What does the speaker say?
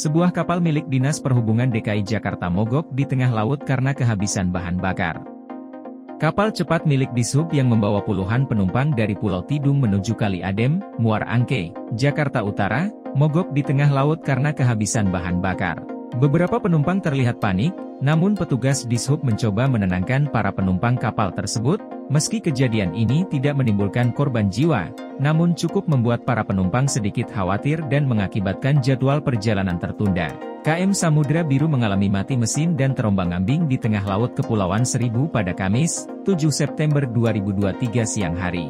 Sebuah kapal milik Dinas Perhubungan DKI Jakarta mogok di tengah laut karena kehabisan bahan bakar. Kapal cepat milik Dishub yang membawa puluhan penumpang dari Pulau Tidung menuju Kali Adem, Muara Angke, Jakarta Utara, mogok di tengah laut karena kehabisan bahan bakar. Beberapa penumpang terlihat panik, namun petugas Dishub mencoba menenangkan para penumpang kapal tersebut, meski kejadian ini tidak menimbulkan korban jiwa, namun cukup membuat para penumpang sedikit khawatir dan mengakibatkan jadwal perjalanan tertunda. KM Samudra Biru mengalami mati mesin dan terombang-ambing di tengah laut Kepulauan Seribu pada Kamis, 7 September 2023 siang hari.